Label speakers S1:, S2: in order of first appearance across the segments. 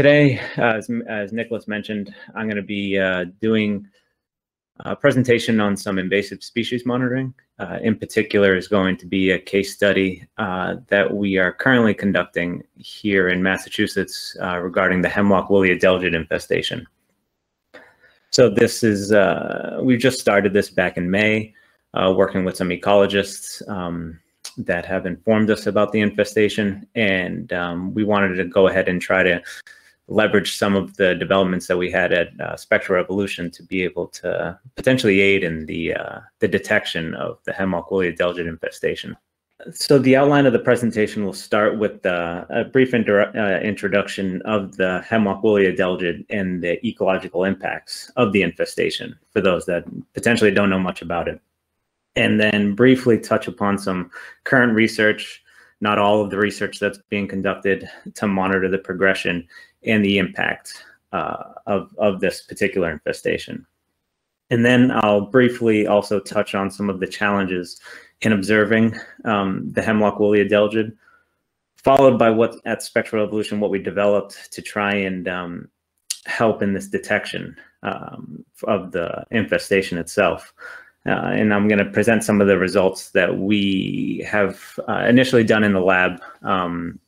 S1: Today, as, as Nicholas mentioned, I'm going to be uh, doing a presentation on some invasive species monitoring. Uh, in particular is going to be a case study uh, that we are currently conducting here in Massachusetts uh, regarding the hemlock woolly adelgid infestation. So this is, uh, we just started this back in May, uh, working with some ecologists um, that have informed us about the infestation. And um, we wanted to go ahead and try to leverage some of the developments that we had at uh, Spectral Evolution to be able to potentially aid in the uh, the detection of the hemlock woolly adelgid infestation. So the outline of the presentation will start with uh, a brief uh, introduction of the hemlock woolly adelgid and the ecological impacts of the infestation for those that potentially don't know much about it. And then briefly touch upon some current research, not all of the research that's being conducted to monitor the progression and the impact uh, of, of this particular infestation. And then I'll briefly also touch on some of the challenges in observing um, the hemlock woolly adelgid, followed by what at Spectral Evolution, what we developed to try and um, help in this detection um, of the infestation itself. Uh, and I'm going to present some of the results that we have uh, initially done in the lab um,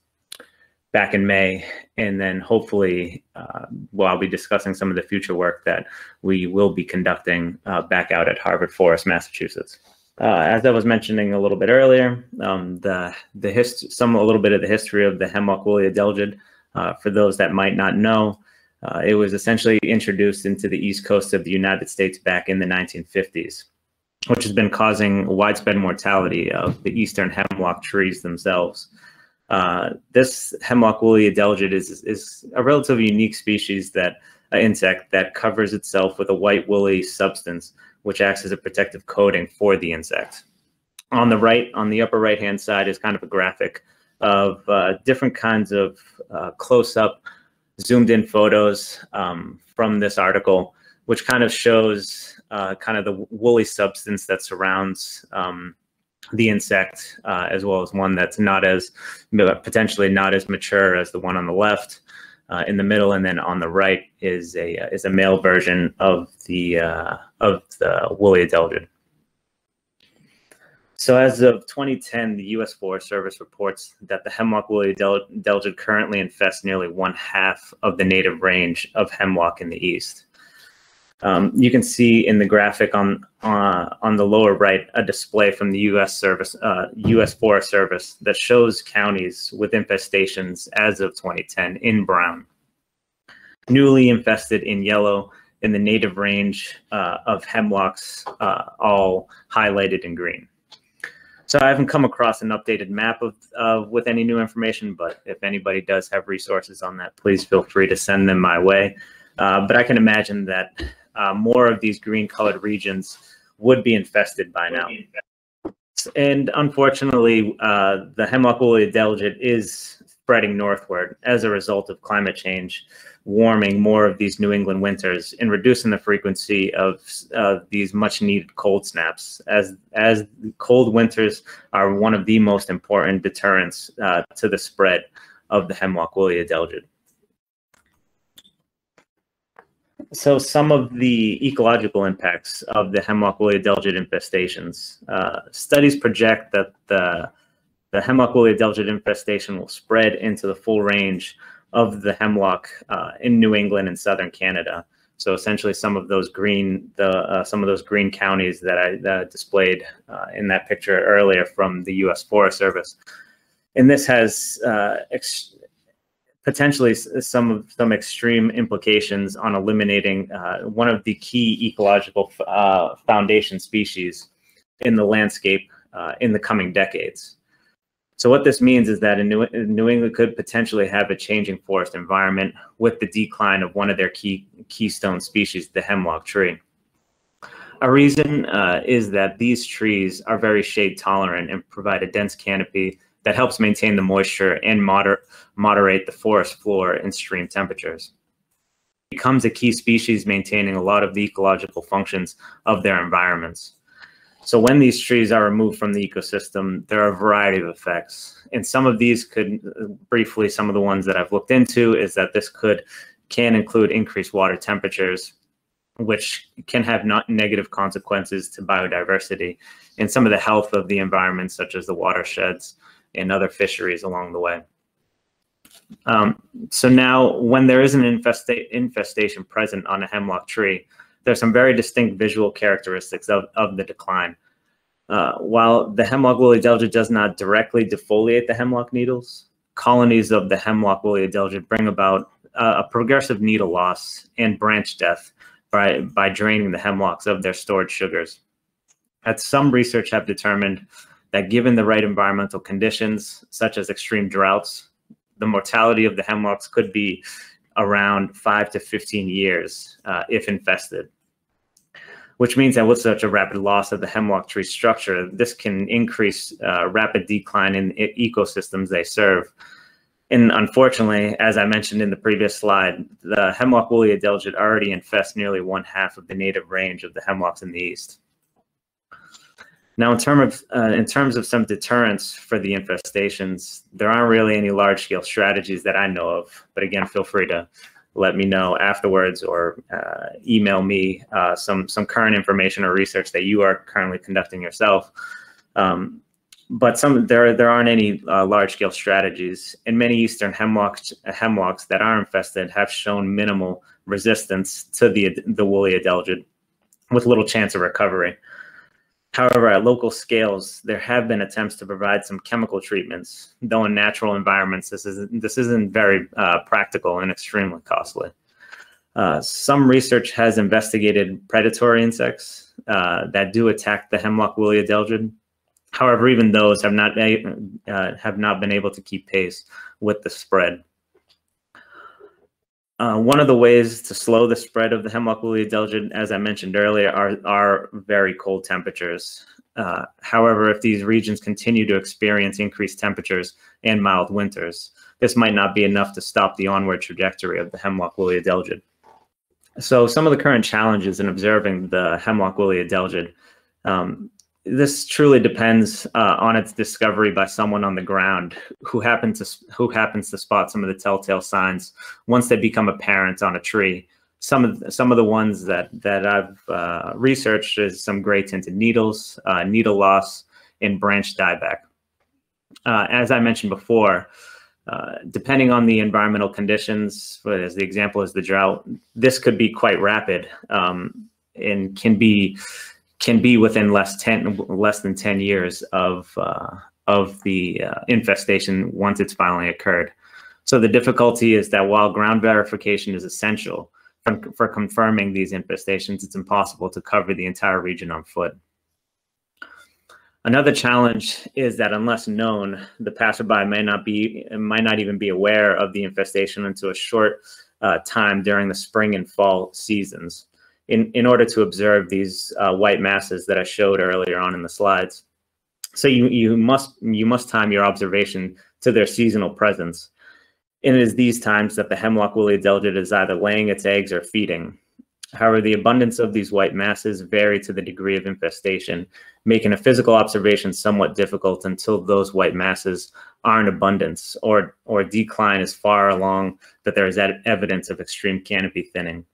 S1: back in May. And then hopefully, uh, well, I'll be discussing some of the future work that we will be conducting uh, back out at Harvard Forest, Massachusetts. Uh, as I was mentioning a little bit earlier, um, the the hist- some a little bit of the history of the hemlock woolly adelgid. Uh, for those that might not know, uh, it was essentially introduced into the east coast of the United States back in the 1950s, which has been causing widespread mortality of the eastern hemlock trees themselves. Uh, this hemlock woolly adelgid is is a relatively unique species that uh, insect that covers itself with a white woolly substance which acts as a protective coating for the insect. On the right, on the upper right hand side, is kind of a graphic of uh, different kinds of uh, close up, zoomed in photos um, from this article, which kind of shows uh, kind of the woolly substance that surrounds um, the insect, uh, as well as one that's not as potentially not as mature as the one on the left uh, in the middle, and then on the right is a uh, is a male version of the uh, of the woolly adelgid. So as of 2010, the U.S. Forest Service reports that the hemlock woolly adelgid currently infests nearly one half of the native range of hemlock in the east. Um, you can see in the graphic on uh, on the lower right a display from the U.S. Service, uh, U.S. Forest Service that shows counties with infestations as of 2010 in brown, newly infested in yellow, in the native range uh, of hemlocks, uh, all highlighted in green. So I haven't come across an updated map of, of with any new information, but if anybody does have resources on that, please feel free to send them my way. Uh, but I can imagine that uh, more of these green colored regions would be infested by now. And unfortunately, uh, the hemlock woolly adelgid is spreading northward as a result of climate change, warming more of these New England winters and reducing the frequency of uh, these much needed cold snaps. As as cold winters are one of the most important deterrents uh, to the spread of the hemlock woolly adelgid. So some of the ecological impacts of the hemlock woolly adelgid infestations. Uh, studies project that the, the hemlock woolly adelgid infestation will spread into the full range of the hemlock uh, in New England and southern Canada. So essentially, some of those green, the uh, some of those green counties that I displayed uh, in that picture earlier from the U.S. Forest Service, and this has uh, potentially some some extreme implications on eliminating uh, one of the key ecological uh, foundation species in the landscape uh, in the coming decades. So what this means is that New, New, England could potentially have a changing forest environment with the decline of one of their key keystone species, the hemlock tree. A reason uh, is that these trees are very shade tolerant and provide a dense canopy that helps maintain the moisture and moder moderate the forest floor and stream temperatures. It becomes a key species maintaining a lot of the ecological functions of their environments. So when these trees are removed from the ecosystem, there are a variety of effects. And some of these could, briefly, some of the ones that I've looked into is that this could, can include increased water temperatures, which can have not negative consequences to biodiversity and some of the health of the environment, such as the watersheds and other fisheries along the way. Um, so now when there is an infesta infestation present on a hemlock tree, there's some very distinct visual characteristics of, of the decline. Uh, while the hemlock woolly adelgid does not directly defoliate the hemlock needles, colonies of the hemlock woolly adelgid bring about uh, a progressive needle loss and branch death by, by draining the hemlocks of their stored sugars. At some research have determined that given the right environmental conditions, such as extreme droughts, the mortality of the hemlocks could be around five to 15 years uh, if infested. Which means that with such a rapid loss of the hemlock tree structure, this can increase uh, rapid decline in ecosystems they serve. And unfortunately, as I mentioned in the previous slide, the hemlock woolly adelgid already infests nearly one half of the native range of the hemlocks in the east. Now, in, term of, uh, in terms of some deterrence for the infestations, there aren't really any large scale strategies that I know of. But again, feel free to let me know afterwards or uh, email me uh, some, some current information or research that you are currently conducting yourself. Um, but some there there aren't any uh, large scale strategies. And many eastern hemlocks hemlocks that are infested have shown minimal resistance to the the woolly adelgid, with little chance of recovery. However, at local scales, there have been attempts to provide some chemical treatments, though in natural environments, this isn't, this isn't very uh, practical and extremely costly. Uh, some research has investigated predatory insects uh, that do attack the hemlock woolly adelgid. However, even those have not, uh, have not been able to keep pace with the spread. Uh, one of the ways to slow the spread of the hemlock woolly adelgid, as I mentioned earlier, are, are very cold temperatures. Uh, however, if these regions continue to experience increased temperatures and mild winters, this might not be enough to stop the onward trajectory of the hemlock woolly adelgid. So some of the current challenges in observing the hemlock woolly adelgid um, this truly depends uh, on its discovery by someone on the ground who happens to who happens to spot some of the telltale signs once they become apparent on a tree. Some of the, some of the ones that that I've uh, researched is some gray tinted needles, uh, needle loss, and branch dieback. Uh, as I mentioned before, uh, depending on the environmental conditions, as the example is the drought, this could be quite rapid um, and can be can be within less ten less than ten years of uh, of the uh, infestation once it's finally occurred. So the difficulty is that while ground verification is essential for, for confirming these infestations, it's impossible to cover the entire region on foot. Another challenge is that unless known, the passerby may not be might not even be aware of the infestation until a short uh, time during the spring and fall seasons in, in order to observe these uh, white masses that I showed earlier on in the slides. So you, you, must, you must time your observation to their seasonal presence. And it is these times that the hemlock woolly adelgid is either laying its eggs or feeding. However, the abundance of these white masses vary to the degree of infestation, making a physical observation somewhat difficult until those white masses are in abundance or, or decline is far along that there is evidence of extreme canopy thinning.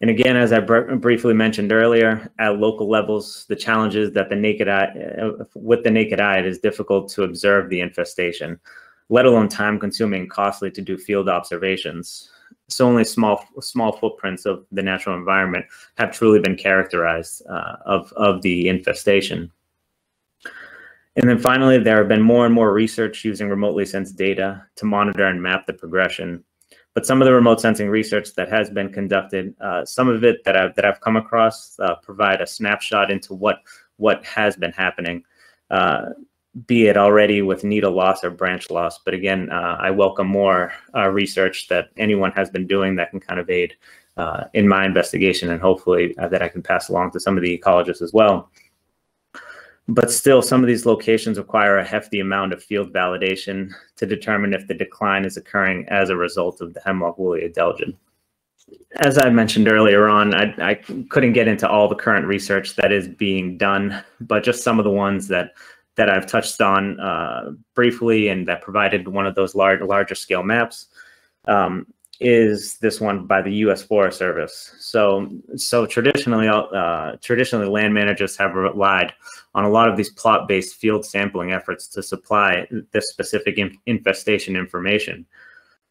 S1: And again, as I br briefly mentioned earlier, at local levels, the challenges that the naked eye, uh, with the naked eye, it is difficult to observe the infestation, let alone time consuming and costly to do field observations. So only small, small footprints of the natural environment have truly been characterized uh, of, of the infestation. And then finally, there have been more and more research using remotely sensed data to monitor and map the progression but some of the remote sensing research that has been conducted, uh, some of it that I've, that I've come across uh, provide a snapshot into what, what has been happening, uh, be it already with needle loss or branch loss. But again, uh, I welcome more uh, research that anyone has been doing that can kind of aid in my investigation and hopefully that I can pass along to some of the ecologists as well. But still, some of these locations require a hefty amount of field validation to determine if the decline is occurring as a result of the hemlock woolly adelgid. as I mentioned earlier on, I, I, couldn't get into all the current research that is being done, but just some of the ones that that I've touched on uh, briefly and that provided one of those large, larger scale maps um, is this one by the U.S. Forest Service. So, so traditionally, uh, traditionally, land managers have relied on a lot of these plot-based field sampling efforts to supply this specific infestation information.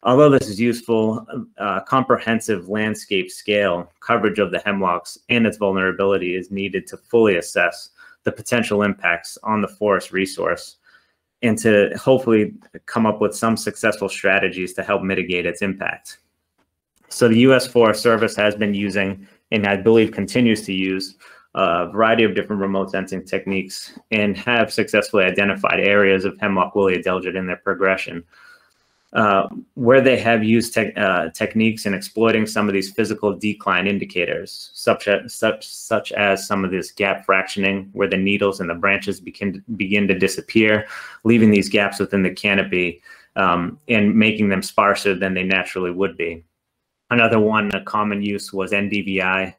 S1: Although this is useful, uh, comprehensive landscape scale coverage of the hemlocks and its vulnerability is needed to fully assess the potential impacts on the forest resource and to hopefully come up with some successful strategies to help mitigate its impact. So the U.S. Forest Service has been using, and I believe continues to use, a variety of different remote sensing techniques and have successfully identified areas of hemlock woolly adelgid in their progression. Uh, where they have used te uh, techniques in exploiting some of these physical decline indicators, such as, such, such as some of this gap fractioning, where the needles and the branches begin, begin to disappear, leaving these gaps within the canopy um, and making them sparser than they naturally would be. Another one, a common use was NDVI,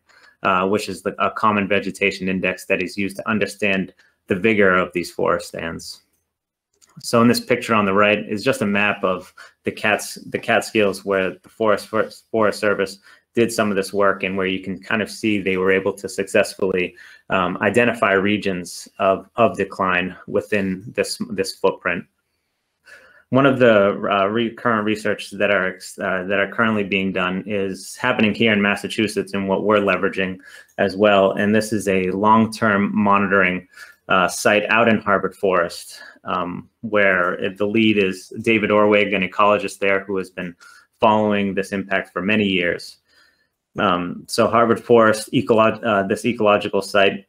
S1: uh, which is the, a common vegetation index that is used to understand the vigor of these forest stands. So in this picture on the right is just a map of the cats the Catskills where the Forest Forest Service did some of this work and where you can kind of see they were able to successfully um, identify regions of, of decline within this this footprint. One of the uh, re current research that are uh, that are currently being done is happening here in Massachusetts and what we're leveraging as well. And this is a long-term monitoring uh, site out in Harvard Forest um, where the lead is David Orwig, an ecologist there who has been following this impact for many years. Um, so Harvard Forest, ecolo uh, this ecological site,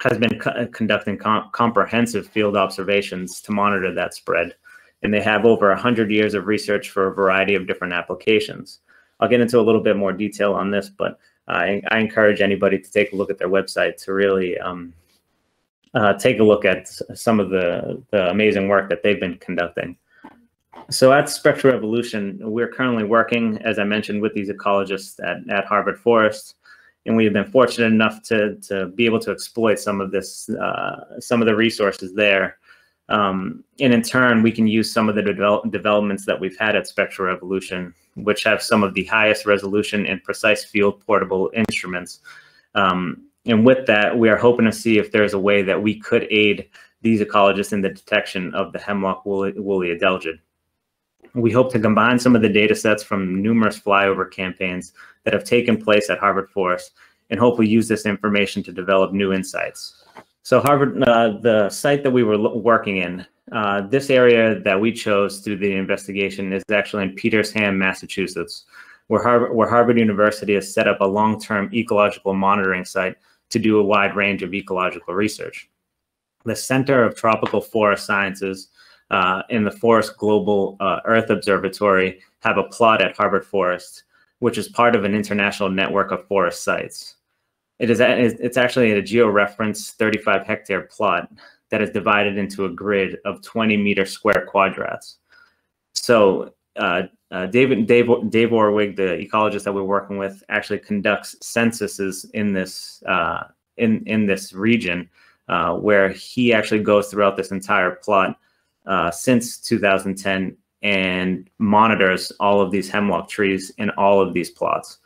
S1: has been co conducting com comprehensive field observations to monitor that spread. And they have over 100 years of research for a variety of different applications. I'll get into a little bit more detail on this, but I, I encourage anybody to take a look at their website to really um, uh, take a look at some of the, the amazing work that they've been conducting. So at Spectral Evolution, we're currently working, as I mentioned, with these ecologists at, at Harvard Forest, and we have been fortunate enough to, to be able to exploit some of this, uh, some of the resources there. Um, and in turn, we can use some of the develop developments that we've had at Spectral Evolution, which have some of the highest resolution and precise field portable instruments um, and with that, we are hoping to see if there's a way that we could aid these ecologists in the detection of the hemlock woolly, woolly adelgid. We hope to combine some of the data sets from numerous flyover campaigns that have taken place at Harvard Forest and hopefully use this information to develop new insights. So Harvard, uh, the site that we were working in, uh, this area that we chose through the investigation is actually in Petersham, Massachusetts, where Harvard, where Harvard University has set up a long-term ecological monitoring site to do a wide range of ecological research. The Center of Tropical Forest Sciences uh, and the Forest Global uh, Earth Observatory have a plot at Harvard Forest, which is part of an international network of forest sites. It is it's actually a georeference 35 hectare plot that is divided into a grid of 20 meter square quadrats. So uh, uh, David Dave, Dave Orwig, the ecologist that we're working with, actually conducts censuses in this uh, in in this region, uh, where he actually goes throughout this entire plot uh, since 2010 and monitors all of these hemlock trees in all of these plots.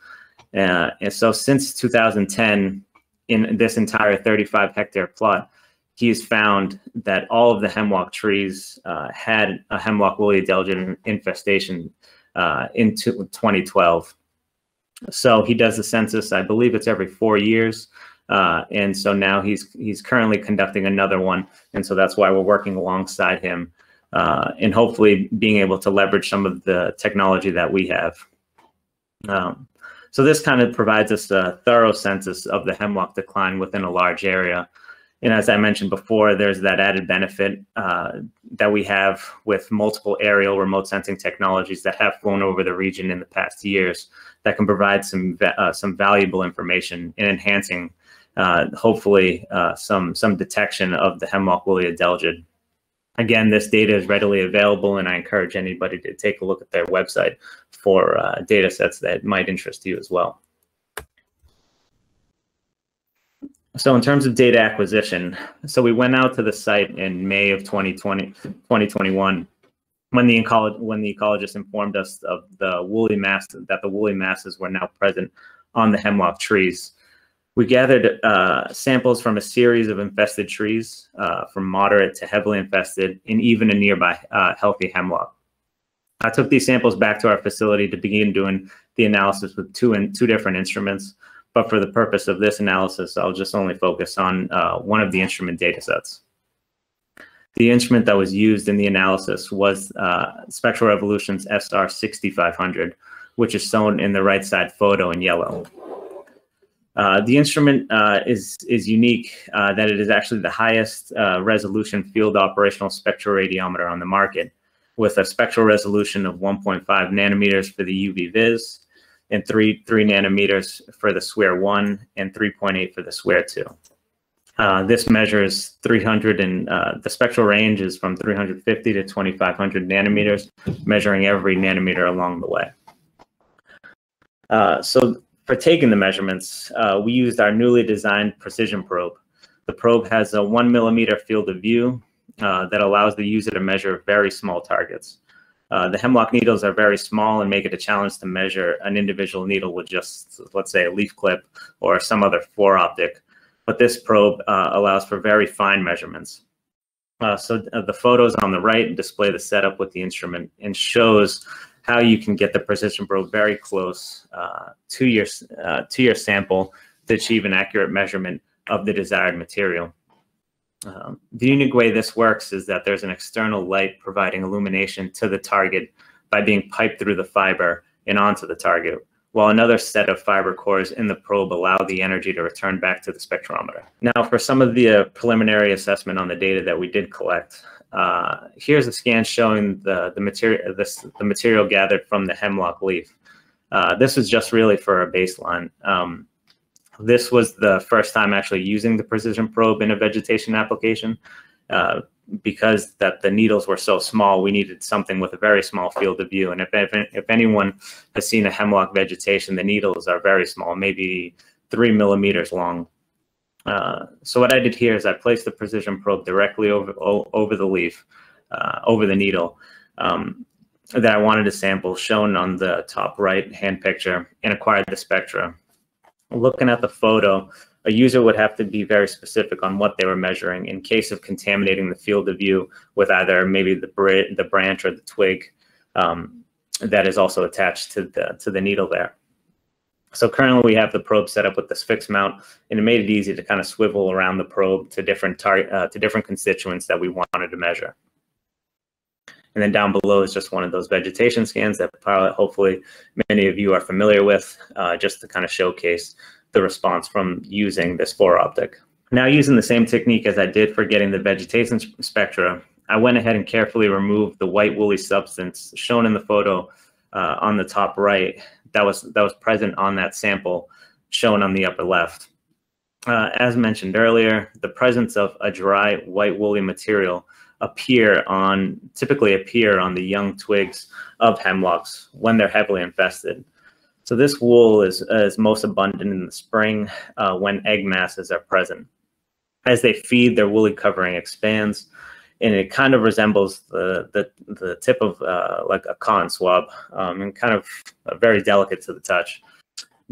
S1: Uh, and so, since 2010, in this entire 35 hectare plot, he's found that all of the hemlock trees uh, had a hemlock woolly adelgid infestation uh, in 2012. So he does the census, I believe it's every four years. Uh, and so now he's he's currently conducting another one. And so that's why we're working alongside him uh, and hopefully being able to leverage some of the technology that we have. Um, so this kind of provides us a thorough census of the hemlock decline within a large area. And as I mentioned before, there's that added benefit uh, that we have with multiple aerial remote sensing technologies that have flown over the region in the past years that can provide some uh, some valuable information in enhancing, uh, hopefully, uh, some some detection of the hemlock woolly adelgid. Again, this data is readily available, and I encourage anybody to take a look at their website for uh, data sets that might interest you as well. So in terms of data acquisition, so we went out to the site in May of 2020, 2021 when the when the ecologist informed us of the woolly mass that the woolly masses were now present on the hemlock trees. We gathered uh, samples from a series of infested trees, uh, from moderate to heavily infested, and even a nearby uh, healthy hemlock. I took these samples back to our facility to begin doing the analysis with two and two different instruments. But for the purpose of this analysis, I'll just only focus on uh, one of the instrument data sets. The instrument that was used in the analysis was uh, Spectral Evolution's SR6500, which is shown in the right side photo in yellow. Uh, the instrument uh, is is unique uh, that it is actually the highest uh, resolution field operational spectroradiometer on the market, with a spectral resolution of 1.5 nanometers for the UV vis, and three three nanometers for the SWIR one, and 3.8 for the SWIR two. Uh, this measures 300 and uh, the spectral range is from 350 to 2500 nanometers, measuring every nanometer along the way. Uh, so for taking the measurements, uh, we used our newly designed precision probe. The probe has a one millimeter field of view uh, that allows the user to measure very small targets. Uh, the hemlock needles are very small and make it a challenge to measure an individual needle with just, let's say, a leaf clip or some other fluoro optic but this probe uh, allows for very fine measurements. Uh, so uh, the photos on the right display the setup with the instrument and shows how you can get the precision probe very close uh, to your to your sample to achieve an accurate measurement of the desired material. Um, the unique way this works is that there's an external light providing illumination to the target by being piped through the fiber and onto the target, while another set of fiber cores in the probe allow the energy to return back to the spectrometer. Now, for some of the uh, preliminary assessment on the data that we did collect, uh, here's a scan showing the, the, material, this, the material gathered from the hemlock leaf. Uh, this is just really for a baseline. Um, this was the first time actually using the precision probe in a vegetation application. Uh, because that the needles were so small, we needed something with a very small field of view. And if, if, if anyone has seen a hemlock vegetation, the needles are very small, maybe three millimeters long. Uh, so what I did here is I placed the precision probe directly over over the leaf, uh, over the needle um, that I wanted to sample, shown on the top right hand picture, and acquired the spectra. Looking at the photo, a user would have to be very specific on what they were measuring in case of contaminating the field of view with either maybe the, br- the branch or the twig um, that is also attached to the, to the needle there. So currently we have the probe set up with this fixed mount and it made it easy to kind of swivel around the probe to different tar- uh, to different constituents that we wanted to measure. And then down below is just one of those vegetation scans that probably, hopefully many of you are familiar with, uh, just to kind of showcase the response from using this fluoro optic. Now using the same technique as I did for getting the vegetation spectra, I went ahead and carefully removed the white woolly substance shown in the photo uh, on the top right that was that was present on that sample shown on the upper left. Uh, as mentioned earlier, the presence of a dry white woolly material appear on typically appear on the young twigs of hemlocks when they're heavily infested. So this wool is, is most abundant in the spring uh, when egg masses are present. As they feed, their woolly covering expands, and it kind of resembles the the, the tip of uh, like a cotton swab, um, and kind of very delicate to the touch.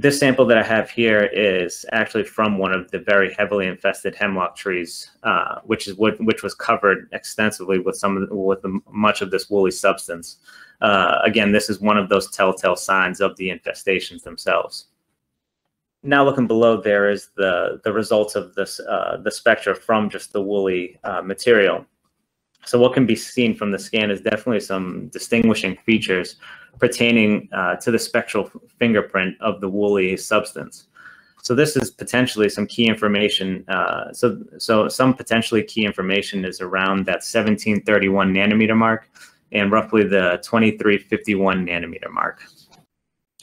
S1: This sample that I have here is actually from one of the very heavily infested hemlock trees, uh, which is what which was covered extensively with some with the, much of this woolly substance. Uh, again, this is one of those telltale signs of the infestations themselves. Now looking below there is the, the results of this, uh, the spectra from just the woolly uh, material. So what can be seen from the scan is definitely some distinguishing features pertaining uh, to the spectral fingerprint of the woolly substance. So this is potentially some key information. Uh, so, so some potentially key information is around that 1731 nanometer mark, and roughly the 2351 nanometer mark.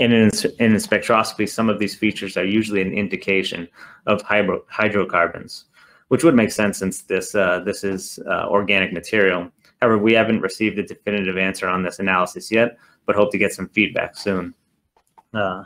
S1: And in, in spectroscopy, some of these features are usually an indication of hydro, hydrocarbons. Which would make sense since this uh, this is uh, organic material. However, we haven't received a definitive answer on this analysis yet, but hope to get some feedback soon. Uh,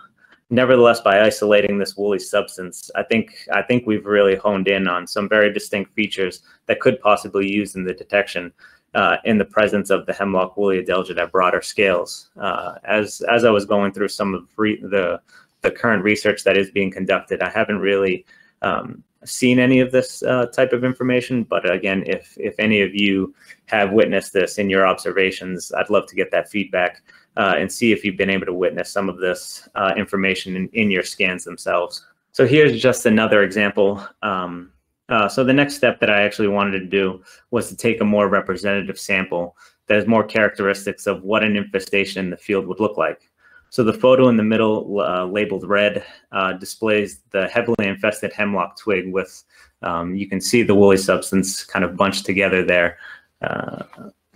S1: nevertheless, by isolating this woolly substance, I think I think we've really honed in on some very distinct features that could possibly use in the detection uh, in the presence of the hemlock woolly adelgid at broader scales. Uh, as as I was going through some of the the current research that is being conducted, I haven't really um, seen any of this uh, type of information. But again, if if any of you have witnessed this in your observations, I'd love to get that feedback uh, and see if you've been able to witness some of this uh, information in, in your scans themselves. So here's just another example. Um, uh, so the next step that I actually wanted to do was to take a more representative sample that has more characteristics of what an infestation in the field would look like. So the photo in the middle, uh, labeled red, uh, displays the heavily infested hemlock twig with, um, you can see the woolly substance kind of bunched together there. Uh,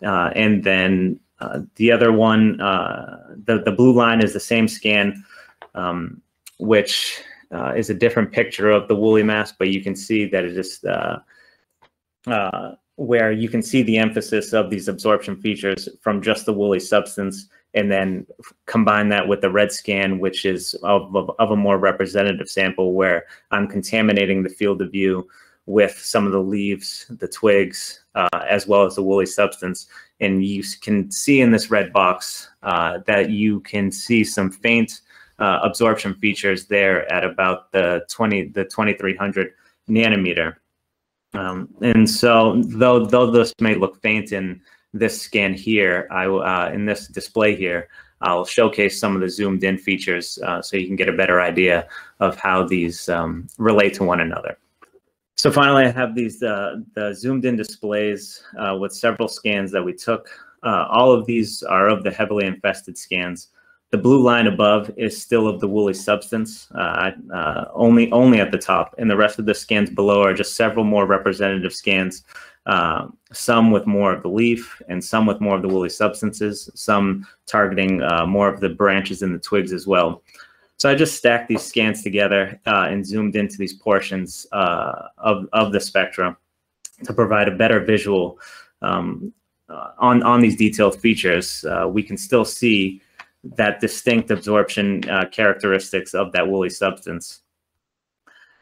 S1: uh and then uh, the other one, uh, the, the blue line is the same scan, um, which is a different picture of the woolly mass, but you can see that it is where you can see the emphasis of these absorption features from just the woolly substance and then combine that with the red scan, which is of, of, of, a more representative sample where I'm contaminating the field of view with some of the leaves, the twigs, uh, as well as the woolly substance. And you can see in this red box uh, that you can see some faint uh, absorption features there at about the 20, the 2300 nanometer. Um, and so though, though this may look faint in this scan here, I uh, in this display here, I'll showcase some of the zoomed in features uh, so you can get a better idea of how these um, relate to one another. So finally, I have these uh, the zoomed in displays uh, with several scans that we took. Uh, all of these are of the heavily infested scans. The blue line above is still of the woolly substance, uh, only only at the top, and the rest of the scans below are just several more representative scans uh, some with more of the leaf and some with more of the woolly substances, some targeting uh, more of the branches and the twigs as well. So I just stacked these scans together uh, and zoomed into these portions uh, of, of the spectrum to provide a better visual um, uh, on, on these detailed features. we can still see that distinct absorption characteristics of that woolly substance.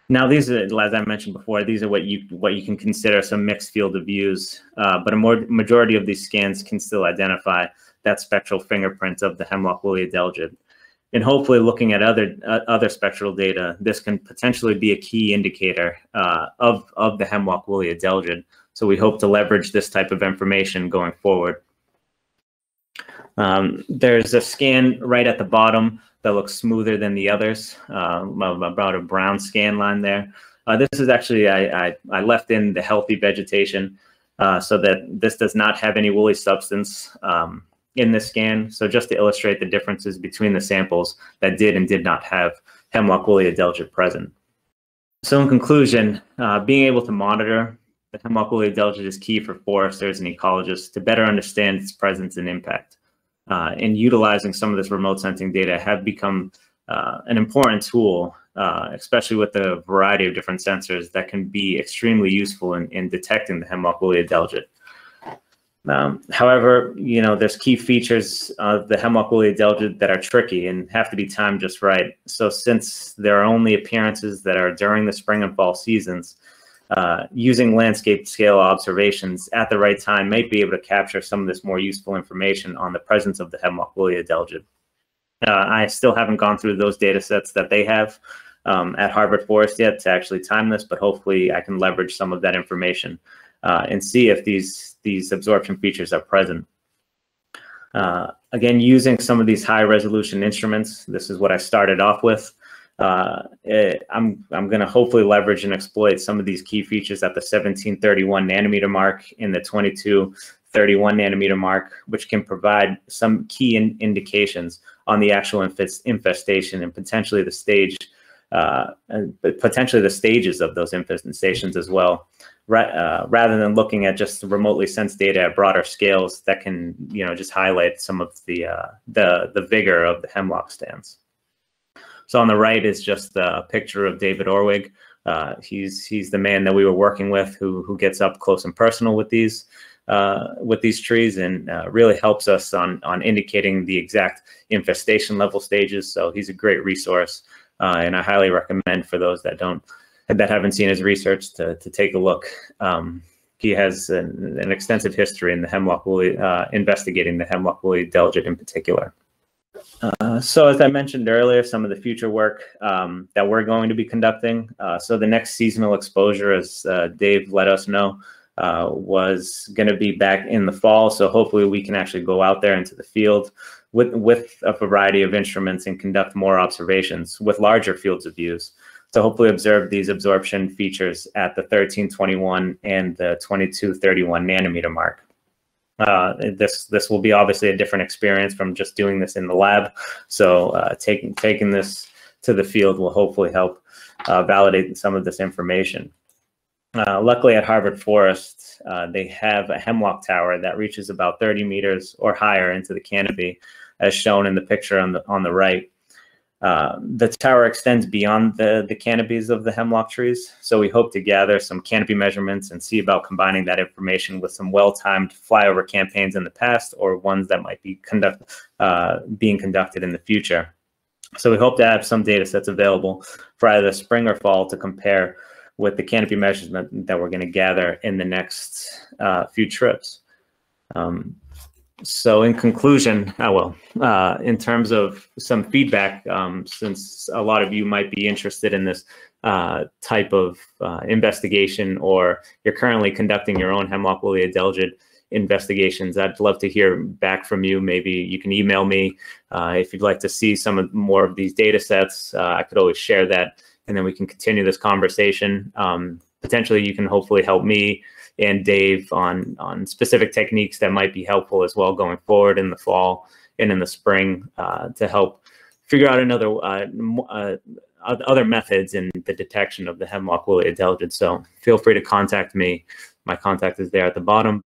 S1: Now, these are, as I mentioned before, these are what you what you can consider some mixed field of views, uh, but a more majority of these scans can still identify that spectral fingerprint of the hemlock woolly adelgid. And hopefully, looking at other uh, other spectral data, this can potentially be a key indicator uh, of of the hemlock woolly adelgid. So we hope to leverage this type of information going forward. Um, there's a scan right at the bottom that looks smoother than the others, uh, about a brown scan line there. Uh, this is actually, I, I, I, left in the healthy vegetation uh, so that this does not have any woolly substance um, in this scan. So just to illustrate the differences between the samples that did and did not have hemlock woolly adelgid present. So in conclusion, uh, being able to monitor the hemlock woolly adelgid is key for foresters and ecologists to better understand its presence and impact uh, and utilizing some of this remote sensing data have become uh, an important tool, uh, especially with the variety of different sensors that can be extremely useful in, in detecting the hemlock woolly adelgid. Um, however, you know, there's key features of the hemlock woolly adelgid that are tricky and have to be timed just right. So since there are only appearances that are during the spring and fall seasons, uh, using landscape scale observations at the right time might be able to capture some of this more useful information on the presence of the hemlock woolly adelgid. Uh, I still haven't gone through those data sets that they have um, at Harvard Forest yet to actually time this, but hopefully I can leverage some of that information uh, and see if these, these absorption features are present. Uh, again, using some of these high resolution instruments, this is what I started off with uh, it, I'm I'm going to hopefully leverage and exploit some of these key features at the 1731 nanometer mark in the 2231 nanometer mark, which can provide some key in indications on the actual infestation and potentially the stage, uh, potentially the stages of those infestations as well. Uh, rather than looking at just remotely sensed data at broader scales that can, you know, just highlight some of the uh, the the vigor of the hemlock stands. So on the right is just a picture of David Orwig Uh, he's he's the man that we were working with who who gets up close and personal with these uh, with these trees and uh, really helps us on on indicating the exact infestation level stages. So he's a great resource, uh, and I highly recommend for those that don't that haven't seen his research to to take a look. Um, he has an, an, extensive history in the hemlock woolly, uh, investigating the hemlock woolly adelgid in particular. Uh, so as I mentioned earlier, some of the future work um, that we're going to be conducting. Uh, so the next seasonal exposure, as uh, Dave let us know, uh, was going to be back in the fall. So hopefully we can actually go out there into the field with, with a variety of instruments and conduct more observations with larger fields of views to hopefully observe these absorption features at the 1321 and the 2231 nanometer mark. Uh, this this will be obviously a different experience from just doing this in the lab. So uh, taking taking this to the field will hopefully help uh, validate some of this information. Uh, luckily, at Harvard Forest, uh, they have a hemlock tower that reaches about 30 meters or higher into the canopy, as shown in the picture on the on the right. Uh, the tower extends beyond the, the canopies of the hemlock trees, so we hope to gather some canopy measurements and see about combining that information with some well-timed flyover campaigns in the past or ones that might be conduct, uh, being conducted in the future. So we hope to have some data sets available for either spring or fall to compare with the canopy measurement that we're going to gather in the next uh, few trips. Um, so in conclusion, oh well, uh, in terms of some feedback, um, since a lot of you might be interested in this uh, type of uh, investigation or you're currently conducting your own hemlock woolly adelgid investigations, I'd love to hear back from you. Maybe you can email me uh, if you'd like to see some of more of these data sets. Uh, I could always share that and then we can continue this conversation. Um, potentially you can hopefully help me and Dave on on specific techniques that might be helpful as well going forward in the fall and in the spring uh, to help figure out another uh, uh, other methods in the detection of the hemlock woolly adelgid. So feel free to contact me. My contact is there at the bottom.